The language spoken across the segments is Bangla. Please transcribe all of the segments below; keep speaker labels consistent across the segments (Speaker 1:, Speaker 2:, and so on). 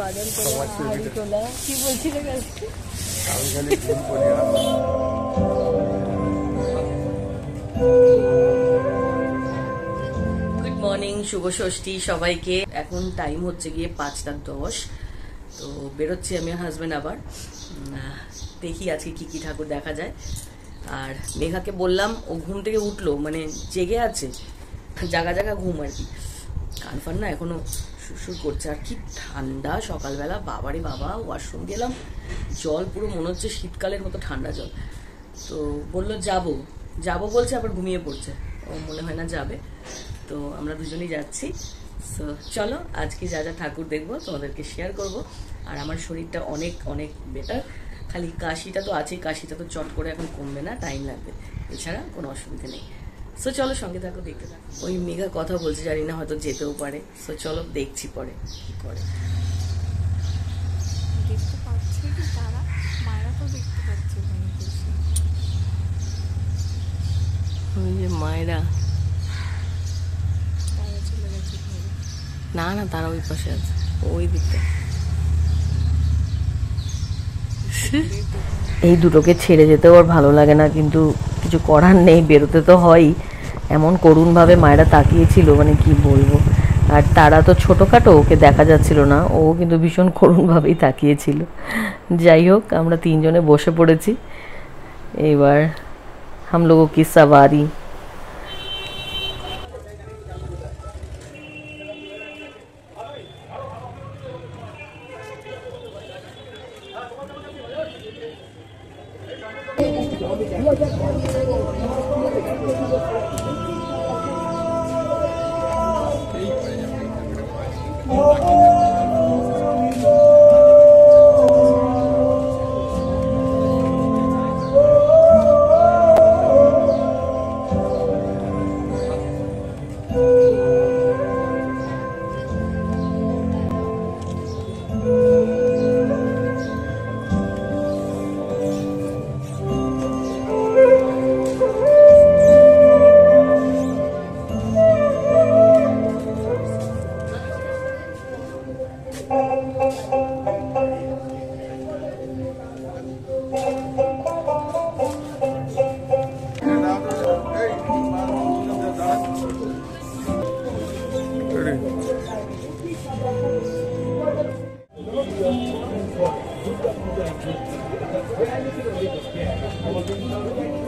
Speaker 1: বাদাম তোলা হাড়ি তোলা কি বলছিলে
Speaker 2: আমি খালি ভুল করি
Speaker 3: গুড মর্নিং শুভ ষষ্ঠী সবাইকে। এখন টাইম হচ্ছে গিয়ে পাঁচটা দশ। তো বেরোচ্ছি আমি হাজবেন্ড আবার। দেখি আজকে কি কি ঠাকুর দেখা যায়। আর মেঘাকে বললাম ও ঘুম থেকে উঠল মানে জেগে আছে। জাগা জাগা ঘুম আর কি। কান ফান না এখনও শুশুর করছে। আর কি ঠান্ডা সকালবেলা, বাবারে বাবা, ওয়াশরুম গেলাম, জল পুরো মনে হচ্ছে শীতকালের মতো ঠান্ডা জল। তো বলল, যাব। যাব বলছে, আবার ঘুমিয়ে পড়ছে। ও মনে হয় না যাবে। তো আমরা দুজনেই যাচ্ছি। তো চলো, আজকে যা যা ঠাকুর দেখব, তোমাদেরকে শেয়ার করব। আর আমার শরীরটা অনেক অনেক বেটার খালি কাশিটা তো আছেই, কাশিটা তো চট করে এখন কমবে না টাইম লাগবে। এছাড়া কোনো অসুবিধা নেই। সো চলো সঙ্গে থাকো দেখতে থাকো। ওই মেঘা কথা বলছে জানি না হয়তো যেতেও পারে। সো চলো দেখছি পরে কি করে।
Speaker 1: দেখতে পাচ্ছে কি তারা মায়েরা তো দেখতে পাচ্ছে
Speaker 3: ওই যে মায়েরা।
Speaker 1: তারা চলে গেছে ঘরে।
Speaker 3: না না তারা ওই পাশে আছে ওই দিকটা। এই দুটোকে ছেড়ে যেতেও আর ভালো লাগে না কিন্তু কিছু করার নেই, বেরোতে তো হয়ই এমন করুণভাবে মায়েরা তাকিয়েছিল মানে কি বলব। আর তারা তো ছোটোখাটো, ওকে দেখা যাচ্ছিল না। ও কিন্তু ভীষণ করুণভাবেই তাকিয়েছিল। যাই হোক, আমরা তিনজনে বসে পড়েছি। এবার হাম কি সাবারি Mua. Продолжение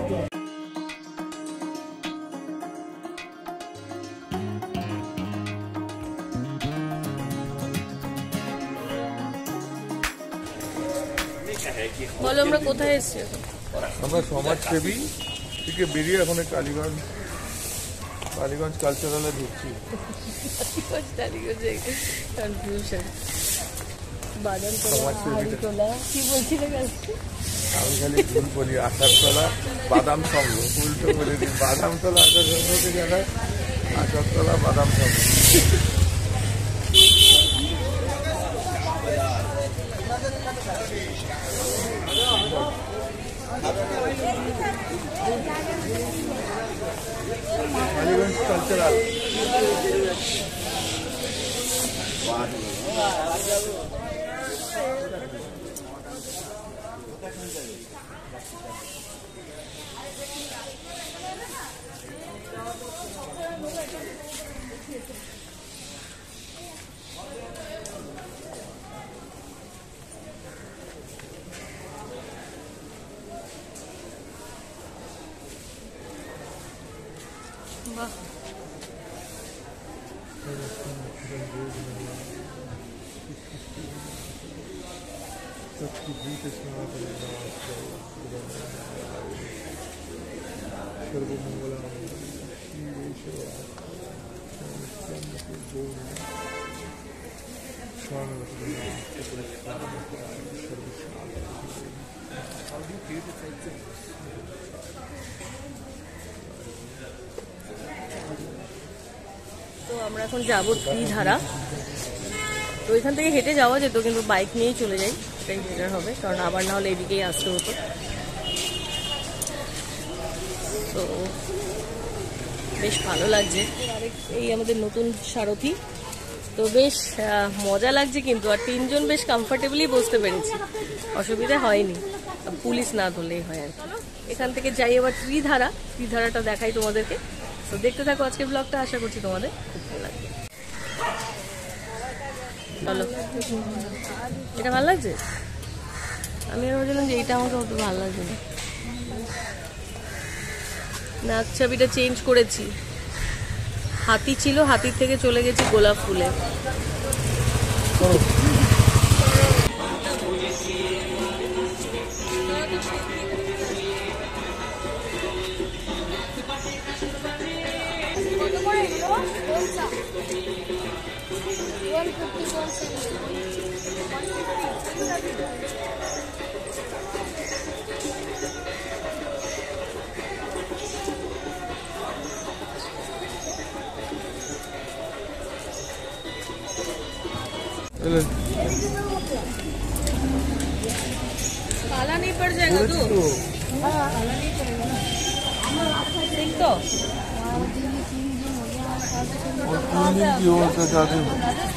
Speaker 3: следует... বলো আমরা কোথায় এসেছি
Speaker 2: আমরা সমাজসেবী থেকে বেরিয়ে এখন কালীগঞ্জ কালীগঞ্জ কালচারালে ঢুকছি। আমি খালি ভুল করি আচারতলা বাদাম সংঘ। উল্টো করে দিই বাদাম তলা আসার সংঘকে জায়গায় আসার তলা বাদাম সংঘ। কালীগঞ্জ কালচারাল
Speaker 1: বাহ
Speaker 3: তো আমরা এখন যাব ত্রিধারা। তো এখান থেকে হেঁটে যাওয়া যেত, কিন্তু বাইক নিয়েই চলে যাই। এটাই বেটার হবে, কারণ আবার না হলে এদিকেই আসতে হতো। তো বেশ ভালো লাগছে। এই আমাদের নতুন সারথি। তো বেশ মজা লাগছে কিন্তু, আর তিনজন বেশ কমফোর্টেবলি বসতে পেরেছি। অসুবিধা হয়নি। পুলিশ না ধরলেই হয় আর এখান থেকে যাই এবার ত্রিধারা। ত্রিধারাটা দেখাই তোমাদেরকে। তো দেখতে থাকো আজকে ব্লগটা আশা করছি তোমাদের খুব ভালো লাগবে চলো। এটা ভালো লাগছে? আমি ভাবছিলাম যে এইটা আমাকে অত ভালো লাগছে না। নাক ছবিটা চেঞ্জ করেছি। হাতি ছিল হাতির থেকে চলে গেছি গোলাপ ফুলে।
Speaker 1: কত
Speaker 3: काला नहीं पड़ जाएगा तू? काला नहीं पड़ेगा। ठीक तो।
Speaker 2: और तीन दिन की हो। तो जाते अरे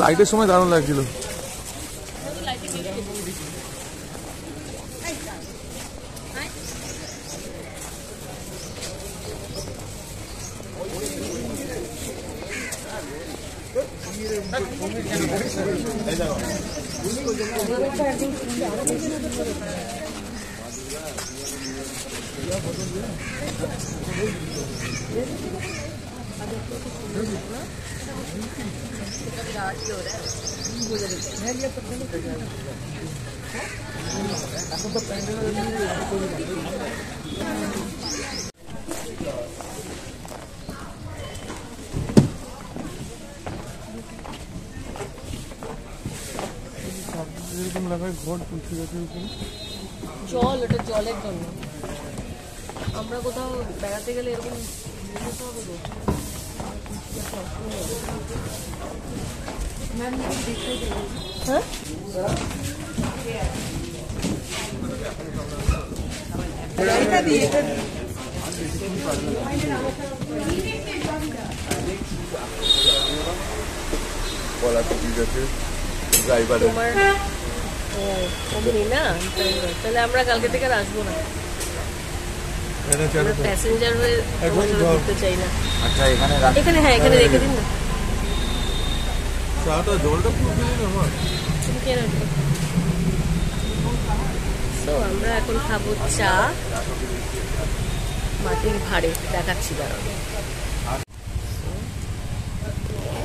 Speaker 2: লাইটের সময় দারুণ লাগছিল। এরকম লাগায়
Speaker 3: জল ওটা জলের জন্য। আমরা কোথাও বেড়াতে গেলে এরকম না? তাহলে আমরা কালকে থেকে আসব না। প্যাসেঞ্জার হয়ে। ঘুরতে চাই না।
Speaker 4: আচ্ছা এখানে
Speaker 3: এখানে হ্যাঁ এখানে রেখে দিন না।
Speaker 2: চাটা জলটা পুরো
Speaker 3: আমরা এখন খাব চা। মাটির ভাড়ে দেখাচ্ছি দাঁড়ানো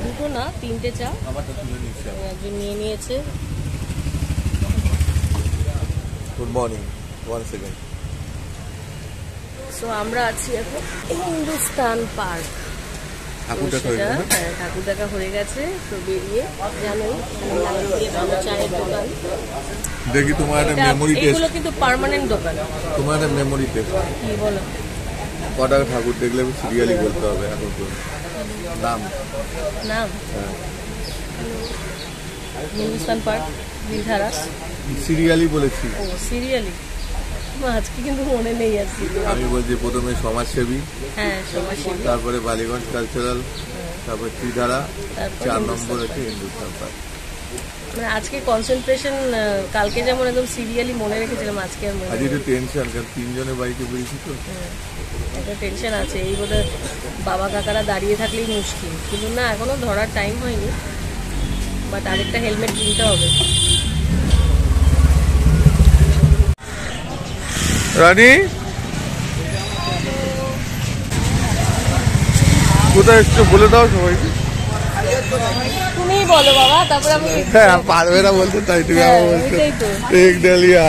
Speaker 3: দুটো না তিনটে চা। একজন নিয়ে নিয়েছে।
Speaker 2: Good morning one second
Speaker 3: so আমরা আছি এখন হিন্দুস্তান পার্ক।
Speaker 2: ঠাকুর দেখা হয়ে না?
Speaker 3: হ্যাঁ? হয়ে গেছে তো বেরিয়ে জানোই লাইন দিয়ে ভালো চায়ের দোকান
Speaker 2: দেখি তোমার একটা মেমোরি টেস্ট
Speaker 3: এগুলো কিন্তু পার্মানেন্ট দোকান।
Speaker 2: তোমার একটা মেমোরি টেস্ট
Speaker 3: কি বলো?
Speaker 2: কটা ঠাকুর দেখলে সিরিয়ালি বলতে হবে এখন তো। নাম।
Speaker 3: নাম?
Speaker 2: হ্যাঁ।
Speaker 3: হিন্দুস্তান পার্ক বিধারা।
Speaker 2: সিরিয়ালি বলেছি।
Speaker 3: ও সিরিয়ালি আজকে কিন্তু মনে নেই আর কি।
Speaker 2: আমি বলছি প্রথমে সমাজসেবী
Speaker 3: হ্যাঁ সমাজসেবী।
Speaker 2: তারপরে বালিগঞ্জ কালচারাল তারপরে ত্রিধারা চার নম্বর হচ্ছে হিন্দুস্তান পার্ক
Speaker 3: মানে আজকে কনসেন্ট্রেশন কালকে যেমন একদম সিরিয়ালি মনে রেখেছিলাম আজকে আর মনে
Speaker 2: আজ একটু টেনশন কারণ তিনজনের বাইকে বেরিয়েছি তো।
Speaker 3: একটা টেনশন আছে। এই বোধহয় বাবা কাকারা দাঁড়িয়ে থাকলেই মুশকিল। কিন্তু না এখনও ধরার টাইম হয়নি। বাট আরেকটা হেলমেট কিনতে হবে।
Speaker 2: রানী? কোথায় এসছো বলে দাও সবাইকে।
Speaker 3: তুমিই বলো বাবা তারপরে আমি
Speaker 2: হ্যাঁ পারবে না বলতে তাই তুমি
Speaker 3: হ্যাঁ,
Speaker 2: আমার বলছো। এক ডালিয়া।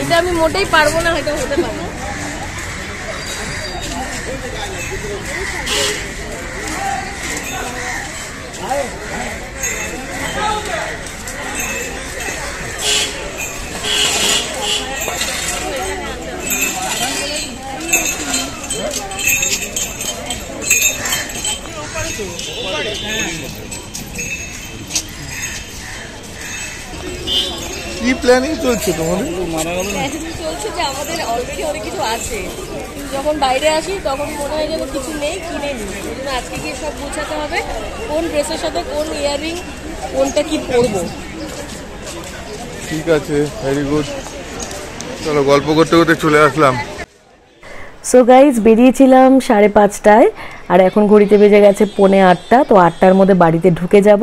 Speaker 3: এটা আমি মোটেই পারব না হয়তো হতে পারে।
Speaker 2: কি প্ল্যানিং চলছে তোমাদের?
Speaker 5: চলছে যে আমাদের অলরেডি অনেক কিছু আছে। যখন বাইরে আসি তখন মনে হয় যেন কিছু নেই কিনে নিই। জন্য আজকে গিয়ে সব গোছাতে হবে। কোন ড্রেসের সাথে কোন ইয়াররিং কোনটা কি পরবো?
Speaker 2: ঠিক আছে ভেরি গুড চলো গল্প করতে করতে চলে আসলাম।
Speaker 5: সো গাইজ বেরিয়েছিলাম সাড়ে পাঁচটায়, আর এখন ঘড়িতে বেজে গেছে পৌনে আটটা, তো আটটার মধ্যে বাড়িতে ঢুকে যাব।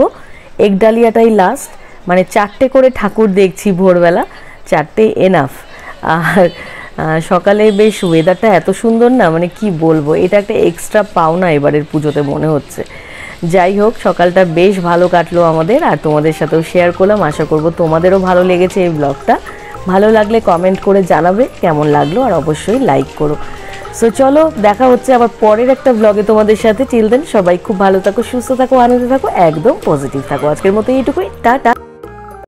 Speaker 5: একডালিয়াটাই লাস্ট মানে চারটে করে ঠাকুর দেখছি ভোরবেলা, চারটে এনাফ আর সকালে বেশ ওয়েদারটা এত সুন্দর না মানে কি বলব, এটা একটা এক্সট্রা পাওনা এবারের পুজোতে মনে হচ্ছে। যাই হোক, সকালটা বেশ ভালো কাটলো আমাদের, আর তোমাদের সাথেও শেয়ার করলাম, আশা করব তোমাদেরও ভালো লেগেছে এই ব্লগটা ভালো লাগলে কমেন্ট করে জানাবে, কেমন লাগল, আর অবশ্যই লাইক করো। সো চলো, দেখা হচ্ছে আবার পরের একটা ব্লগে তোমাদের সাথে। চিলদেন সবাই খুব ভালো থাকো, সুস্থ থাকো, আনন্দে থাকো, একদম পজিটিভ থাকো। আজকের মতো এইটুকুই। টাটা।